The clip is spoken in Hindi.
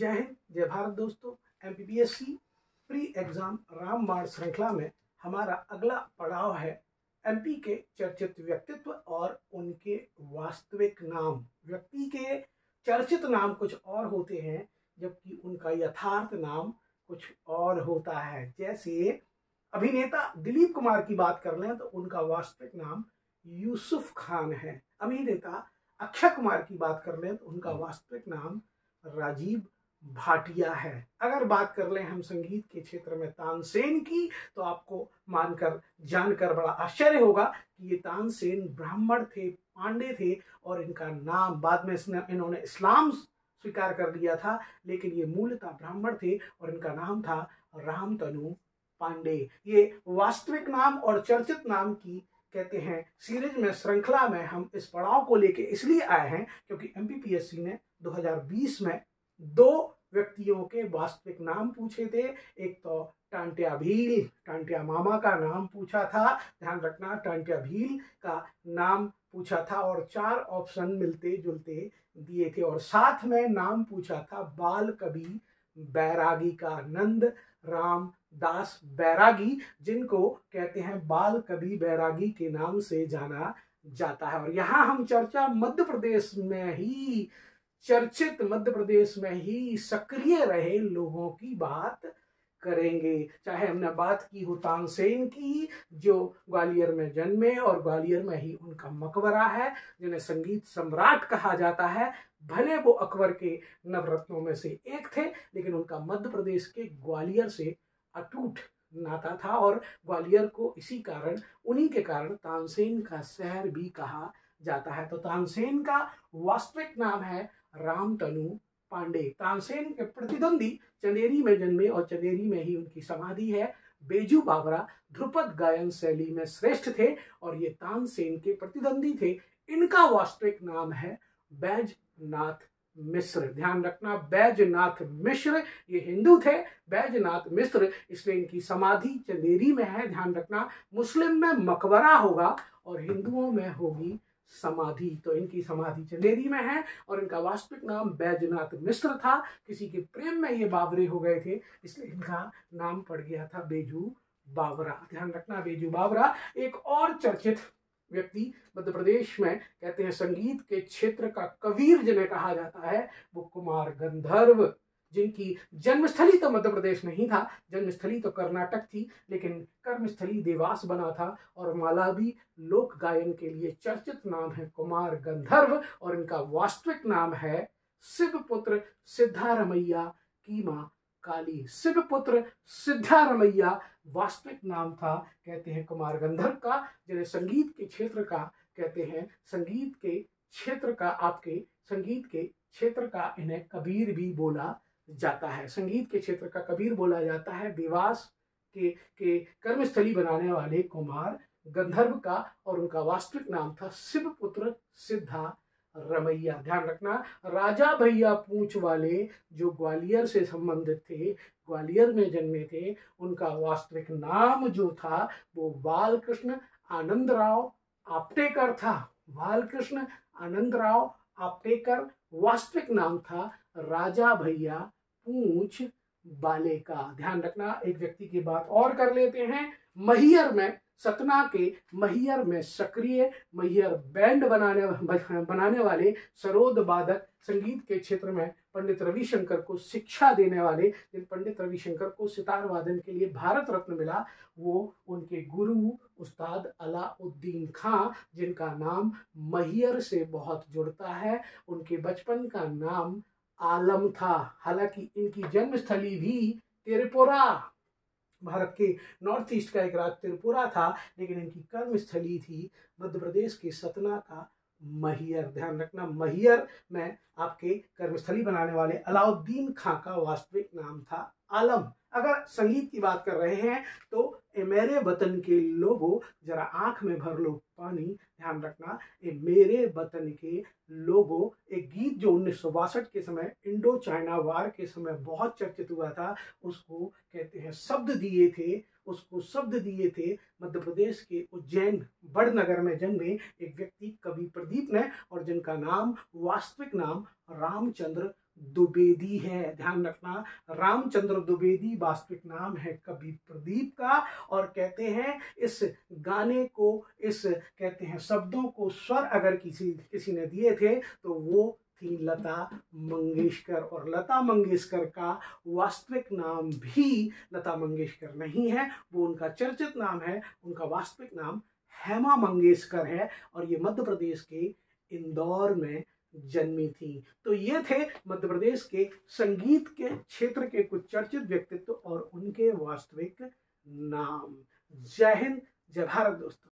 जय हिंद जय भारत दोस्तों। एम प्री एग्ज़ाम रामबाण श्रृंखला में हमारा अगला पड़ाव है एमपी के चर्चित व्यक्तित्व और उनके वास्तविक नाम। व्यक्ति के चर्चित नाम कुछ और होते हैं जबकि उनका यथार्थ नाम कुछ और होता है। जैसे अभिनेता दिलीप कुमार की बात कर लें तो उनका वास्तविक नाम यूसुफ खान है। अभिनेता अक्षय कुमार की बात कर लें तो उनका वास्तविक नाम राजीव भाटिया है। अगर बात कर लें हम संगीत के क्षेत्र में तानसेन की तो आपको मानकर, जानकर बड़ा आश्चर्य होगा कि ये तानसेन ब्राह्मण थे, पांडे थे और इनका नाम बाद में इन्होंने इस्लाम स्वीकार कर लिया था, लेकिन ये मूलतः ब्राह्मण थे और इनका नाम था रामतनु पांडे। ये वास्तविक नाम और चर्चित नाम की, कहते हैं, सीरीज़ में, श्रृंखला में हम इस पड़ाव को लेके इसलिए आए हैं क्योंकि एमपीपीएससी ने 2020 में दो व्यक्तियों के वास्तविक नाम पूछे थे। एक तो टांटिया भील, टांटिया मामा का नाम पूछा था। ध्यान रखना, टांटिया भील का नाम पूछा था और चार ऑप्शन मिलते जुलते दिए थे और साथ में नाम पूछा था बाल कवि बैरागी का नंद राम दास बैरागी, जिनको कहते हैं बाल कवि बैरागी के नाम से जाना जाता है। और यहाँ हम चर्चा मध्य प्रदेश में ही चर्चित मध्य प्रदेश में ही सक्रिय रहे लोगों की बात करेंगे। चाहे हमने बात की हो तानसेन की, जो ग्वालियर में जन्मे और ग्वालियर में ही उनका मकबरा है, जिन्हें संगीत सम्राट कहा जाता है, भले वो अकबर के नवरत्नों में से एक थे, लेकिन उनका मध्य प्रदेश के ग्वालियर से अटूट नाता था और ग्वालियर को इसी कारण, उन्हीं के कारण तानसेन का शहर भी कहा जाता है। तो तानसेन का वास्तविक नाम है रामतनु पांडे। तानसेन के प्रतिद्वंदी चंदेरी में जन्मे और चंदेरी में ही उनकी समाधि है। बेजू बाबरा ध्रुपद गायन शैली में श्रेष्ठ थे और ये तानसेन के प्रतिद्वंदी थे। इनका वास्तविक नाम है बैजनाथ मिश्र। ध्यान रखना, बैजनाथ मिश्र ये हिंदू थे। बैजनाथ मिश्र इसलिए इनकी समाधि चंदेरी में है। ध्यान रखना, मुस्लिम में मकबरा होगा और हिंदुओं में होगी समाधि तो इनकी समाधि चंदेरी में है और इनका वास्तविक नाम बैजनाथ मिश्र था। किसी के प्रेम में ये बाबरे हो गए थे, इसलिए इनका नाम पड़ गया था बेजू बाबरा ध्यान रखना, बेजू बाबरा एक और चर्चित व्यक्ति मध्य प्रदेश में, कहते हैं संगीत के क्षेत्र का कबीर जिन्हें कहा जाता है, वो कुमार गंधर्व। जिनकी जन्मस्थली तो मध्य प्रदेश नहीं था, जन्मस्थली तो कर्नाटक थी, लेकिन कर्मस्थली देवास बना था और मालावी लोक गायन के लिए चर्चित नाम है कुमार गंधर्व और इनका वास्तविक नाम है शिवपुत्र सिद्धारमैया की माँ काली। शिवपुत्र सिद्धारमैया वास्तविक नाम था, कहते हैं कुमार गंधर्व का, जिन्हें संगीत के क्षेत्र का कहते हैं। संगीत के क्षेत्र का, आपके संगीत के क्षेत्र का इन्हें कबीर भी बोला जाता है। संगीत के क्षेत्र का कबीर बोला जाता है। देवास के के कर्मस्थली बनाने वाले कुमार गंधर्व का और उनका वास्तविक नाम था शिवपुत्र सिद्धा रमैया। ध्यान रखना, राजा भैया पूछ वाले जो ग्वालियर से संबंधित थे, ग्वालियर में जन्मे थे, उनका वास्तविक नाम जो था वो बालकृष्ण आनंद राव आप्टेकर था। बालकृष्ण आनंद राव आप्टेकर वास्तविक नाम था राजा भैया पूछ बाले का। ध्यान रखना, एक व्यक्ति की बात और कर लेते हैं। महियर में, सतना के महियर में सक्रिय महियर बैंड बनाने बनाने वाले सरोद बादक संगीत के क्षेत्र में पंडित रविशंकर को शिक्षा देने वाले, जिन पंडित रविशंकर को सितार वादन के लिए भारत रत्न मिला, वो उनके गुरु उस्ताद अलाउद्दीन खां, जिनका नाम महियर से बहुत जुड़ता है। उनके बचपन का नाम आलम था। हालाँकि इनकी जन्मस्थली भी त्रिपुरा, भारत के नॉर्थ ईस्ट का एक राज्य त्रिपुरा था, लेकिन इनकी कर्मस्थली थी मध्य प्रदेश के सतना का महियर ध्यान रखना महियर में आपके कर्मस्थली बनाने वाले अलाउद्दीन खां का वास्तविक नाम था आलम। अगर संगीत की बात कर रहे हैं तो ए मेरे वतन के लोगों, जरा आँख में भर लो पानी, ध्यान रखना। ए मेरे वतन के लोगों एक गीत जो उन्नीस के समय इंडो चाइना वार के समय बहुत चर्चित हुआ था, उसको कहते हैं शब्द दिए थे, उसको शब्द दिए थे। मध्य प्रदेश के उज्जैन बड़नगर में जन्मे एक व्यक्ति कवि प्रदीप ने और जिनका नाम, वास्तविक नाम रामचंद्र द्विवेदी है, ध्यान रखना। रामचंद्र द्विवेदी वास्तविक नाम है कवि प्रदीप का और कहते हैं इस गाने को, इस कहते हैं शब्दों को स्वर अगर किसी किसी ने दिए थे तो वो थी लता मंगेशकर। और लता मंगेशकर का वास्तविक नाम भी लता मंगेशकर नहीं है, वो उनका चर्चित नाम है, उनका वास्तविक नाम हेमा मंगेशकर है। और ये मध्य प्रदेश के इंदौर में जन्मी थी। तो ये थे मध्य प्रदेश के संगीत के क्षेत्र के कुछ चर्चित व्यक्तित्व और उनके वास्तविक नाम। जय हिंद, जय भारत दोस्तों।